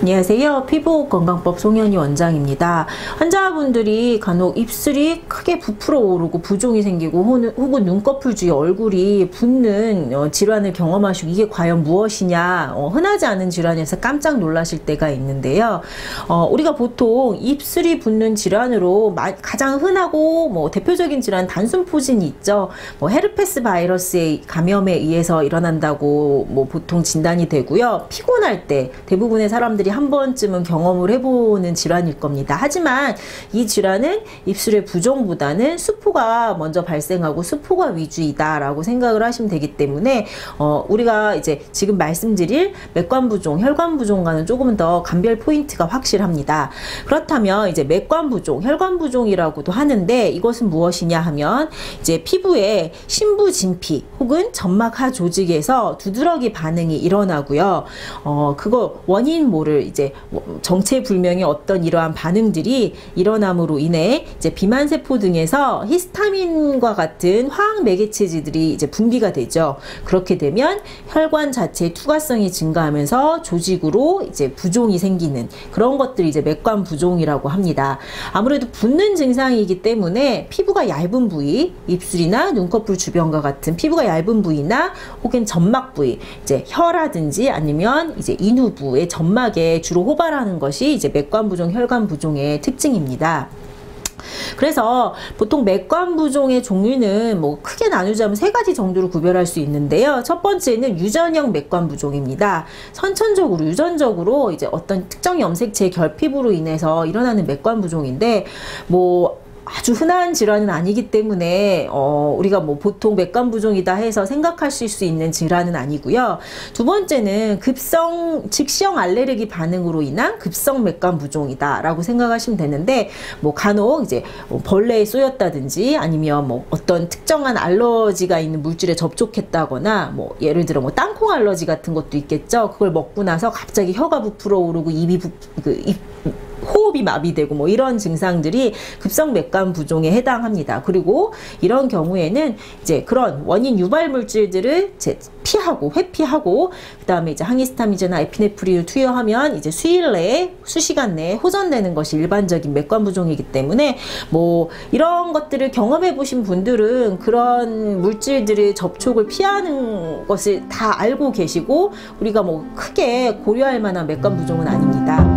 안녕하세요. 피부 건강법 송현희 원장입니다. 환자분들이 간혹 입술이 크게 부풀어 오르고 부종이 생기고 혹은 눈꺼풀 주위 얼굴이 붓는 어, 질환을 경험하시고 이게 과연 무엇이냐 어, 흔하지 않은 질환에서 깜짝 놀라실 때가 있는데요. 어, 우리가 보통 입술이 붓는 질환으로 가장 흔하고 뭐 대표적인 질환 단순 포진이 있죠. 뭐 헤르페스 바이러스의 감염에 의해서 일어난다고 뭐 보통 진단이 되고요. 피곤할 때 대부분의 사람들이 한 번쯤은 경험을 해보는 질환일 겁니다. 하지만 이 질환은 입술의 부종보다는 수포가 먼저 발생하고 수포가 위주이다라고 생각을 하시면 되기 때문에 어, 우리가 이제 지금 말씀드릴 맥관부종, 혈관부종과는 조금 더 감별 포인트가 확실합니다. 그렇다면 이제 맥관부종, 혈관부종이라고도 하는데 이것은 무엇이냐 하면 이제 피부에 심부진피 혹은 점막하 조직에서 두드러기 반응이 일어나고요. 어, 그거 원인 모를 이제 뭐 정체불명의 어떤 이러한 반응들이 일어남으로 인해 이제 비만세포 등에서 히스타민과 같은 화학 매개체질들이 이제 분비가 되죠. 그렇게 되면 혈관 자체의 투과성이 증가하면서 조직으로 이제 부종이 생기는 그런 것들이 이제 맥관 부종이라고 합니다. 아무래도 붓는 증상이기 때문에 피부가 얇은 부위, 입술이나 눈꺼풀 주변과 같은 피부가 얇은 부위나 혹은 점막 부위, 이제 혀라든지 아니면 이제 인후부의 점막에 주로 호발하는 것이 이제 맥관 부종, 혈관 부종의 특징입니다. 그래서 보통 맥관 부종의 종류는 뭐 크게 나누자면 세 가지 정도로 구별할 수 있는데요. 첫 번째는 유전형 맥관 부종입니다. 선천적으로 유전적으로 이제 어떤 특정 염색체의 결핍으로 인해서 일어나는 맥관 부종인데 뭐 아주 흔한 질환은 아니기 때문에 어, 우리가 뭐 보통 맥관 부종이다 해서 생각하실 수 있는 질환은 아니고요. 두 번째는 급성 직시형 알레르기 반응으로 인한 급성 맥관 부종이다 라고 생각하시면 되는데 뭐 간혹 이제 뭐 벌레에 쏘였다든지 아니면 뭐 어떤 특정한 알러지가 있는 물질에 접촉했다거나 뭐 예를 들어 뭐 땅콩 알러지 같은 것도 있겠죠. 그걸 먹고 나서 갑자기 혀가 부풀어 오르고 입이 부, 그 입, 호흡이 마비되고 뭐 이런 증상들이 급성 맥관 부종에 해당합니다. 그리고 이런 경우에는 이제 그런 원인 유발 물질들을 제 피하고 회피하고 그다음에 이제 항히스타민제나 에피네프린을 투여하면 이제 수일 내에 수시간 내에 호전되는 것이 일반적인 맥관 부종이기 때문에 뭐 이런 것들을 경험해 보신 분들은 그런 물질들의 접촉을 피하는 것을 다 알고 계시고 우리가 뭐 크게 고려할 만한 맥관 부종은 아닙니다.